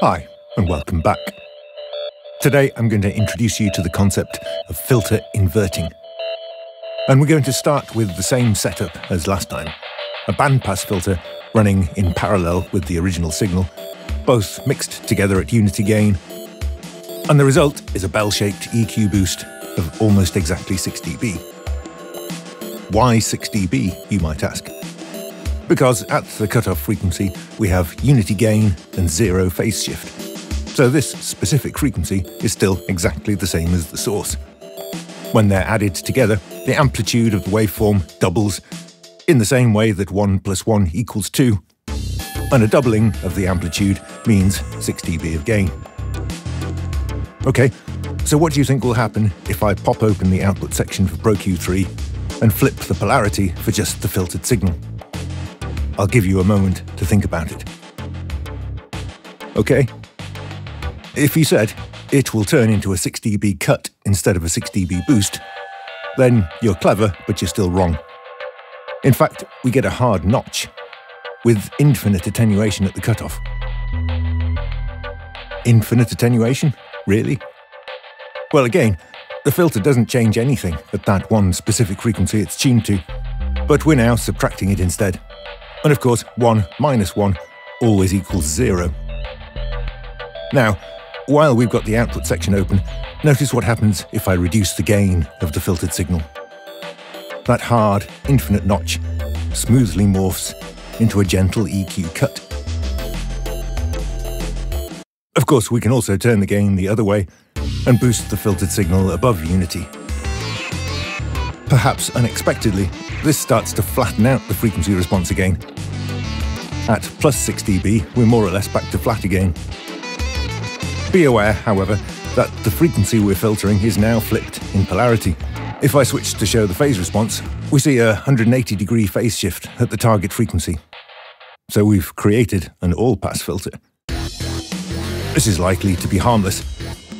Hi, and welcome back. Today I'm going to introduce you to the concept of filter inverting. And we're going to start with the same setup as last time a bandpass filter running in parallel with the original signal, both mixed together at unity gain. And the result is a bell shaped EQ boost of almost exactly 6 dB. Why 6 dB, you might ask? Because at the cutoff frequency, we have unity gain and zero phase shift. So this specific frequency is still exactly the same as the source. When they're added together, the amplitude of the waveform doubles in the same way that 1 plus 1 equals 2, and a doubling of the amplitude means 6 dB of gain. Okay, so what do you think will happen if I pop open the output section for ProQ3 and flip the polarity for just the filtered signal? I'll give you a moment to think about it. Okay? If you said it will turn into a 6 dB cut instead of a 6 dB boost, then you're clever, but you're still wrong. In fact, we get a hard notch with infinite attenuation at the cutoff. Infinite attenuation? Really? Well, again, the filter doesn't change anything at that one specific frequency it's tuned to, but we're now subtracting it instead. And of course, 1 minus 1 always equals 0. Now, while we've got the output section open, notice what happens if I reduce the gain of the filtered signal. That hard, infinite notch smoothly morphs into a gentle EQ cut. Of course, we can also turn the gain the other way and boost the filtered signal above unity. Perhaps unexpectedly, this starts to flatten out the frequency response again. At plus 6 dB, we're more or less back to flat again. Be aware, however, that the frequency we're filtering is now flipped in polarity. If I switch to show the phase response, we see a 180 degree phase shift at the target frequency. So we've created an all-pass filter. This is likely to be harmless,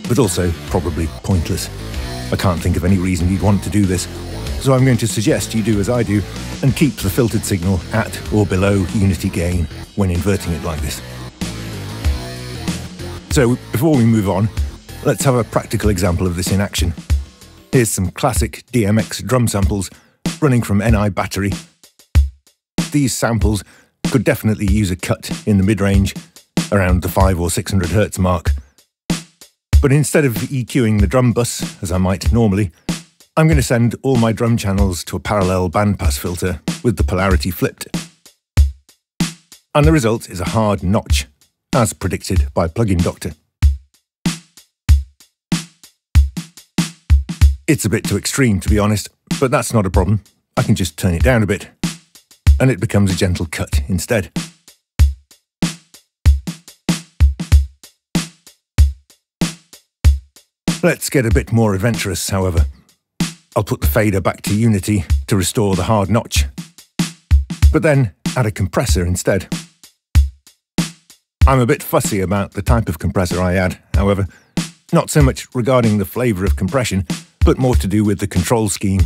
but also probably pointless. I can't think of any reason you'd want to do this, so I'm going to suggest you do as I do and keep the filtered signal at or below unity gain when inverting it like this. So before we move on, let's have a practical example of this in action. Here's some classic DMX drum samples running from NI battery. These samples could definitely use a cut in the mid-range, around the 5 or 600 Hz mark. But instead of EQing the drum bus, as I might normally, I'm going to send all my drum channels to a parallel bandpass filter with the polarity flipped. And the result is a hard notch, as predicted by Plugin Doctor. It's a bit too extreme, to be honest, but that's not a problem. I can just turn it down a bit, and it becomes a gentle cut instead. Let's get a bit more adventurous, however. I'll put the fader back to Unity to restore the hard notch. But then add a compressor instead. I'm a bit fussy about the type of compressor I add, however, not so much regarding the flavour of compression, but more to do with the control scheme.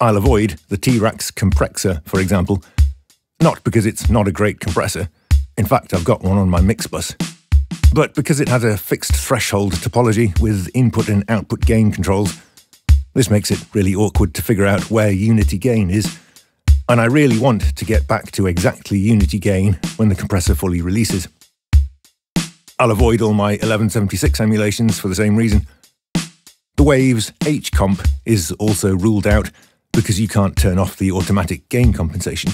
I'll avoid the T-RackS compressor, for example, not because it's not a great compressor, in fact I've got one on my mix bus, but because it has a fixed threshold topology with input and output gain controls this makes it really awkward to figure out where unity gain is, and I really want to get back to exactly unity gain when the compressor fully releases. I'll avoid all my 1176 emulations for the same reason. The Waves H comp is also ruled out because you can't turn off the automatic gain compensation.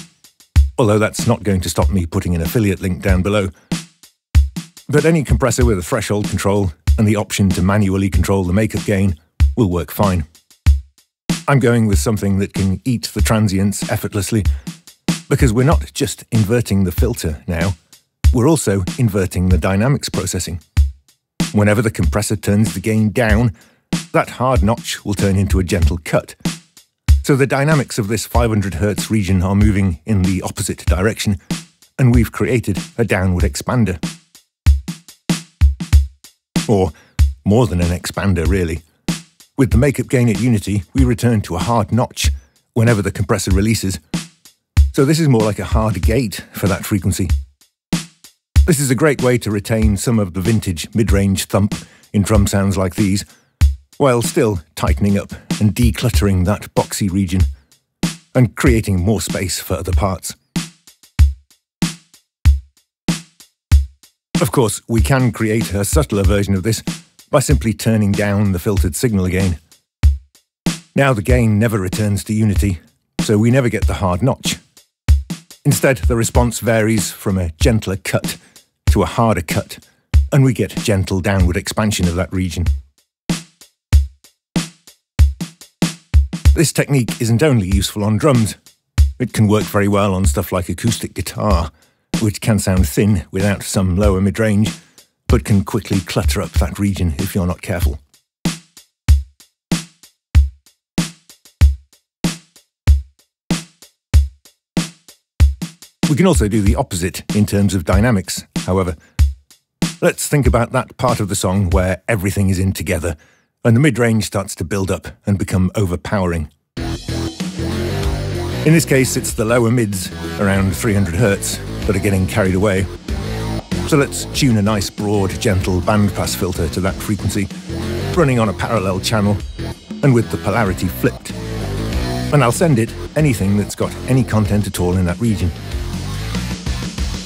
Although that's not going to stop me putting an affiliate link down below. But any compressor with a threshold control and the option to manually control the makeup gain will work fine. I'm going with something that can eat the transients effortlessly, because we're not just inverting the filter now, we're also inverting the dynamics processing. Whenever the compressor turns the gain down, that hard notch will turn into a gentle cut. So the dynamics of this 500 Hz region are moving in the opposite direction, and we've created a downward expander. Or more than an expander, really. With the makeup gain at Unity, we return to a hard notch whenever the compressor releases. So this is more like a hard gate for that frequency. This is a great way to retain some of the vintage mid-range thump in drum sounds like these, while still tightening up and decluttering that boxy region and creating more space for other parts. Of course, we can create a subtler version of this by simply turning down the filtered signal again. Now the gain never returns to unity, so we never get the hard notch. Instead, the response varies from a gentler cut to a harder cut, and we get gentle downward expansion of that region. This technique isn't only useful on drums, it can work very well on stuff like acoustic guitar, which can sound thin without some lower mid-range, but can quickly clutter up that region if you're not careful. We can also do the opposite in terms of dynamics, however. Let's think about that part of the song where everything is in together and the mid-range starts to build up and become overpowering. In this case, it's the lower mids, around 300 Hz, that are getting carried away. So let's tune a nice, broad, gentle bandpass filter to that frequency, running on a parallel channel and with the polarity flipped. And I'll send it anything that's got any content at all in that region.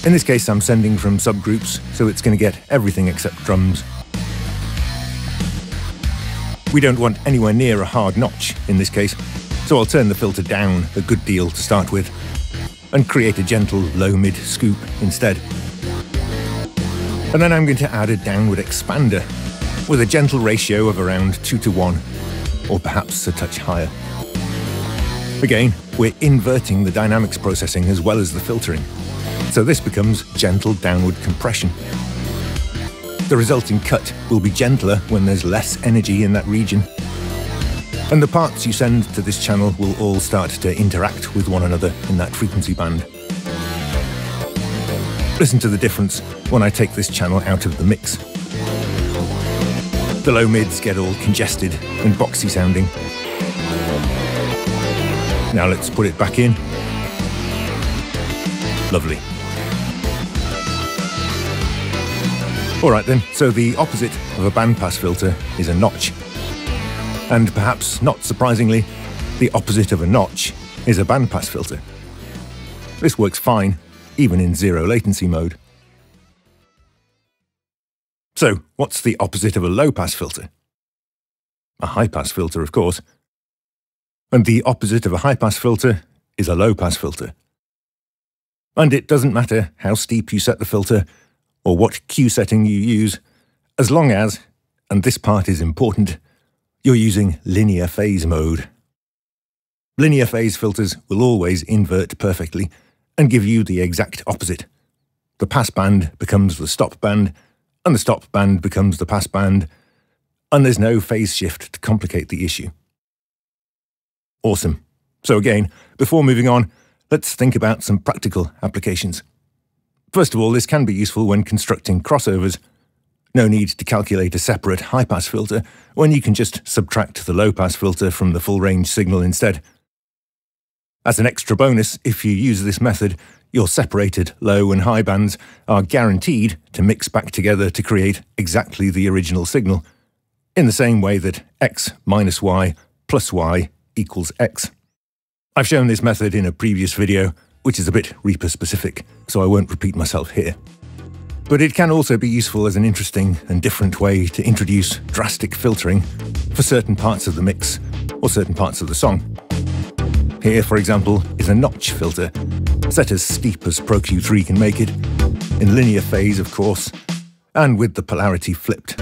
In this case, I'm sending from subgroups, so it's going to get everything except drums. We don't want anywhere near a hard notch in this case, so I'll turn the filter down a good deal to start with, and create a gentle low-mid scoop instead. And then I'm going to add a downward expander, with a gentle ratio of around 2 to 1, or perhaps a touch higher. Again, we're inverting the dynamics processing as well as the filtering so this becomes gentle downward compression. The resulting cut will be gentler when there's less energy in that region. And the parts you send to this channel will all start to interact with one another in that frequency band. Listen to the difference when I take this channel out of the mix. The low mids get all congested and boxy sounding. Now let's put it back in. Lovely. Alright then, so the opposite of a bandpass filter is a notch. And perhaps not surprisingly, the opposite of a notch is a bandpass filter. This works fine, even in zero latency mode. So, what's the opposite of a low pass filter? A high pass filter, of course. And the opposite of a high pass filter is a low pass filter. And it doesn't matter how steep you set the filter or what Q setting you use, as long as, and this part is important, you're using linear phase mode. Linear phase filters will always invert perfectly and give you the exact opposite. The pass band becomes the stop band, and the stop band becomes the pass band, and there's no phase shift to complicate the issue. Awesome. So again, before moving on, let's think about some practical applications. First of all, this can be useful when constructing crossovers. No need to calculate a separate high-pass filter when you can just subtract the low-pass filter from the full-range signal instead. As an extra bonus, if you use this method, your separated low and high bands are guaranteed to mix back together to create exactly the original signal, in the same way that x minus y plus y equals x. I've shown this method in a previous video, which is a bit Reaper specific, so I won't repeat myself here. But it can also be useful as an interesting and different way to introduce drastic filtering for certain parts of the mix or certain parts of the song. Here, for example, is a notch filter, set as steep as Pro Q3 can make it, in linear phase, of course, and with the polarity flipped.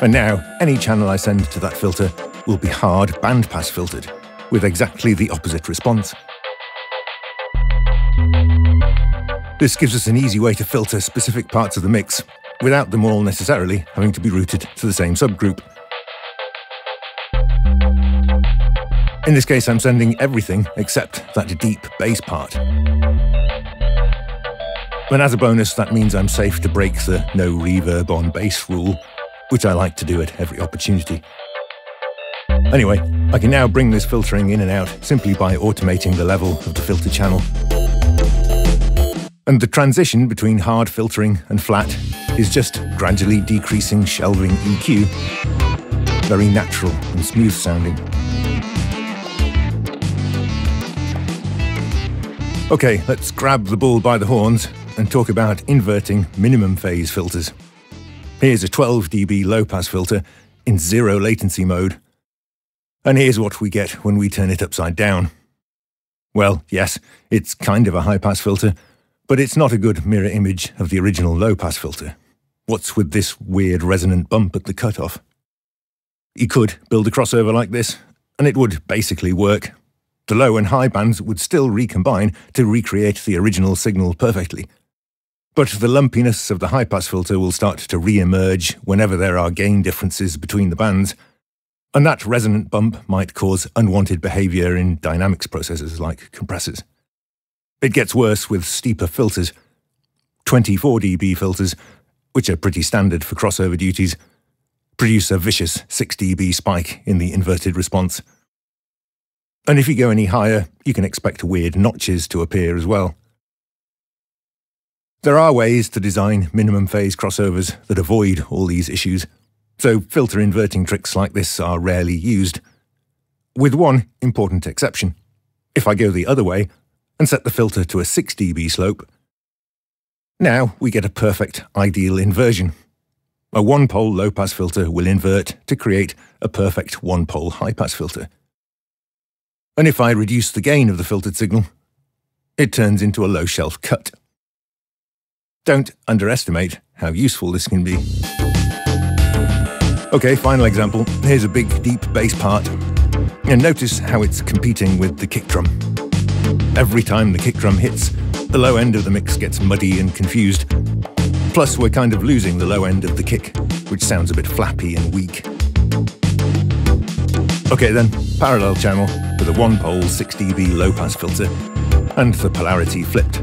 And now, any channel I send to that filter will be hard bandpass filtered, with exactly the opposite response. This gives us an easy way to filter specific parts of the mix, without them all necessarily having to be routed to the same subgroup. In this case, I'm sending everything except that deep bass part. But as a bonus, that means I'm safe to break the no reverb on bass rule, which I like to do at every opportunity. Anyway, I can now bring this filtering in and out simply by automating the level of the filter channel And the transition between hard filtering and flat is just gradually decreasing shelving EQ. Very natural and smooth sounding. Okay, let's grab the bull by the horns and talk about inverting minimum phase filters. Here's a 12 dB low pass filter in zero latency mode. And here's what we get when we turn it upside down. Well, yes, it's kind of a high pass filter, but it's not a good mirror image of the original low pass filter. What's with this weird resonant bump at the cutoff? You could build a crossover like this, and it would basically work. The low and high bands would still recombine to recreate the original signal perfectly. But the lumpiness of the high pass filter will start to re emerge whenever there are gain differences between the bands, and that resonant bump might cause unwanted behavior in dynamics processors like compressors. It gets worse with steeper filters. 24 dB filters, which are pretty standard for crossover duties, produce a vicious 6 dB spike in the inverted response. And if you go any higher, you can expect weird notches to appear as well. There are ways to design minimum phase crossovers that avoid all these issues, so filter inverting tricks like this are rarely used. With one important exception. If I go the other way and set the filter to a 6 dB slope, now we get a perfect ideal inversion. A one-pole low-pass filter will invert to create a perfect one-pole high-pass filter. And if I reduce the gain of the filtered signal, it turns into a low-shelf cut. Don't underestimate how useful this can be. Okay, final example. Here's a big, deep bass part. And notice how it's competing with the kick drum. Every time the kick drum hits, the low end of the mix gets muddy and confused. Plus, we're kind of losing the low end of the kick, which sounds a bit flappy and weak. Okay then, parallel channel with a one-pole 6 dB low-pass filter, and the polarity flipped.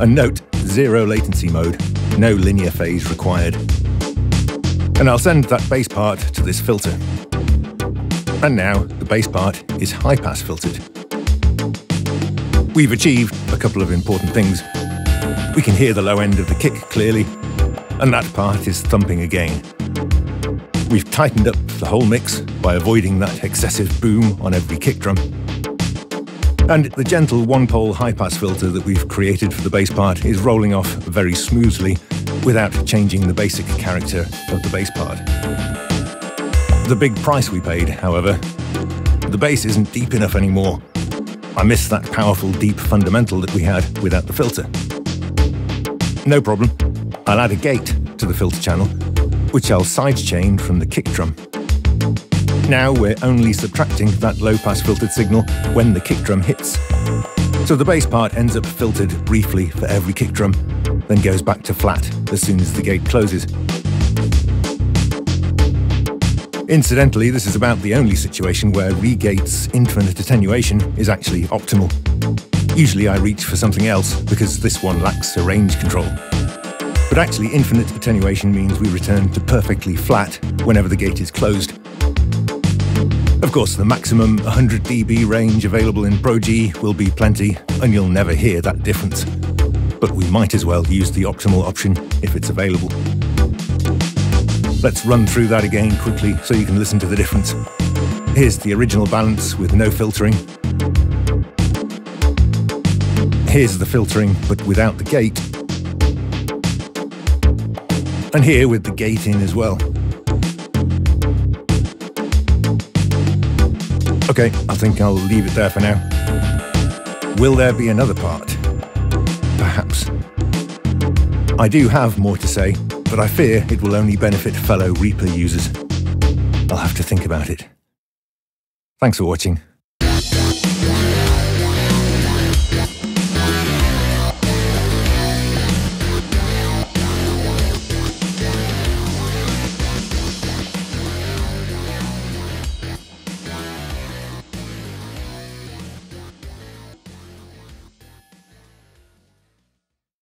And note, zero latency mode, no linear phase required. And I'll send that bass part to this filter. And now the bass part is high-pass filtered. We've achieved a couple of important things. We can hear the low end of the kick clearly, and that part is thumping again. We've tightened up the whole mix by avoiding that excessive boom on every kick drum. And the gentle one-pole high-pass filter that we've created for the bass part is rolling off very smoothly without changing the basic character of the bass part. The big price we paid, however, the bass isn't deep enough anymore I miss that powerful deep fundamental that we had without the filter. No problem, I'll add a gate to the filter channel, which I'll sidechain from the kick drum. Now we're only subtracting that low-pass filtered signal when the kick drum hits. So the bass part ends up filtered briefly for every kick drum, then goes back to flat as soon as the gate closes. Incidentally, this is about the only situation where ReaGate's infinite attenuation is actually optimal. Usually I reach for something else because this one lacks a range control. But actually infinite attenuation means we return to perfectly flat whenever the gate is closed. Of course, the maximum 100 dB range available in Pro G will be plenty, and you'll never hear that difference. But we might as well use the optimal option if it's available. Let's run through that again quickly so you can listen to the difference. Here's the original balance with no filtering. Here's the filtering, but without the gate. And here with the gate in as well. Okay, I think I'll leave it there for now. Will there be another part? Perhaps. I do have more to say, but I fear it will only benefit fellow Reaper users. I'll have to think about it. Thanks for watching.